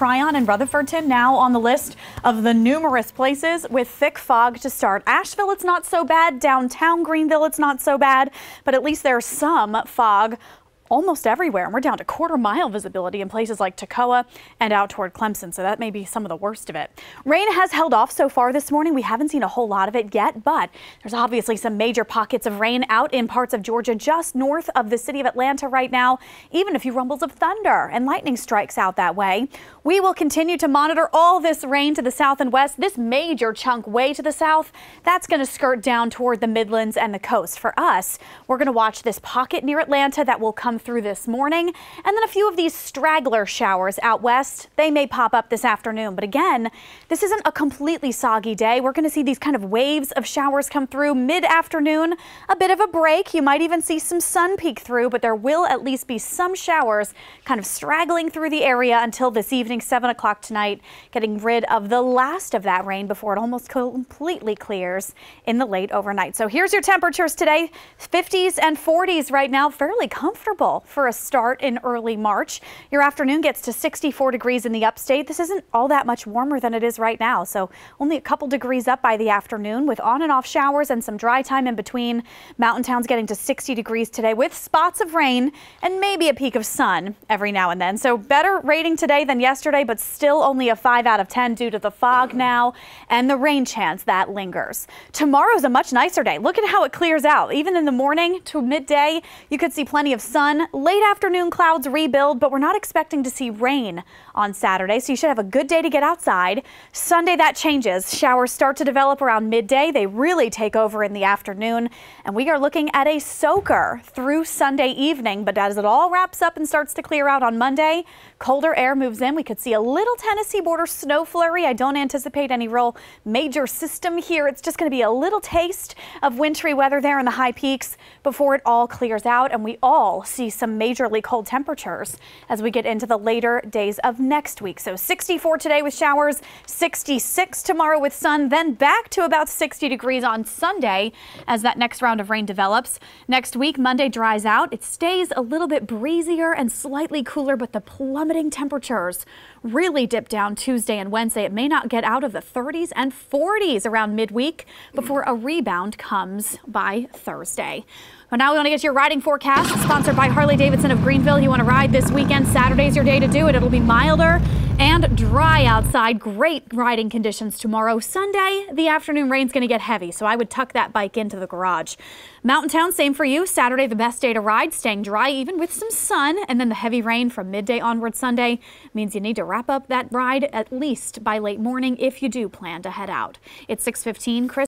Tryon and Rutherfordton now on the list of the numerous places with thick fog to start. Asheville, it's not so bad. Downtown Greenville, it's not so bad, but at least there's some fog almost everywhere. And we're down to quarter mile visibility in places like Toccoa and out toward Clemson. So that may be some of the worst of it. Rain has held off so far this morning. We haven't seen a whole lot of it yet, but there's obviously some major pockets of rain out in parts of Georgia just north of the city of Atlanta right now. Even a few rumbles of thunder and lightning strikes out that way. We will continue to monitor all this rain to the south and west. This major chunk way to the south, that's going to skirt down toward the Midlands and the coast. For us, we're going to watch this pocket near Atlanta that will come through this morning. And then a few of these straggler showers out west, they may pop up this afternoon. But again, this isn't a completely soggy day. We're going to see these kind of waves of showers come through mid-afternoon. A bit of a break. You might even see some sun peek through, but there will at least be some showers kind of straggling through the area until this evening, 7 o'clock tonight, getting rid of the last of that rain before it almost completely clears in the late overnight. So here's your temperatures today. 50s and 40s right now, fairly comfortable for a start in early March. Your afternoon gets to 64 degrees in the upstate. This isn't all that much warmer than it is right now, so only a couple degrees up by the afternoon with on and off showers and some dry time in between. Mountain towns getting to 60 degrees today with spots of rain and maybe a peek of sun every now and then. So better rating today than yesterday, but still only a 5 out of 10 due to the fog now and the rain chance that lingers. Tomorrow's a much nicer day. Look at how it clears out. Even in the morning to midday, you could see plenty of sun. Late afternoon clouds rebuild, but we're not expecting to see rain on Saturday, so you should have a good day to get outside. Sunday, that changes. Showers start to develop around midday. They really take over in the afternoon, and we are looking at a soaker through Sunday evening. But as it all wraps up and starts to clear out on Monday, colder air moves in. We could see a little Tennessee border snow flurry. I don't anticipate any real major system here. It's just going to be a little taste of wintry weather there in the high peaks before it all clears out, and we all see some majorly cold temperatures as we get into the later days of next week. So 64 today with showers, 66 tomorrow with sun, then back to about 60 degrees on Sunday as that next round of rain develops. Next week, Monday dries out. It stays a little bit breezier and slightly cooler, but the plummeting temperatures really dip down Tuesday and Wednesday. It may not get out of the 30s and 40s around midweek before a rebound comes by Thursday. Well, now we want to get to your riding forecast, sponsored by Harley Davidson of Greenville. You want to ride this weekend? Saturday's your day to do it. It'll be milder and dry outside. Great riding conditions tomorrow. Sunday, the afternoon rain's going to get heavy, so I would tuck that bike into the garage. Mountain Town, same for you. Saturday, the best day to ride, staying dry even with some sun, and then the heavy rain from midday onward Sunday means you need to wrap up that ride at least by late morning if you do plan to head out. It's 615. Chris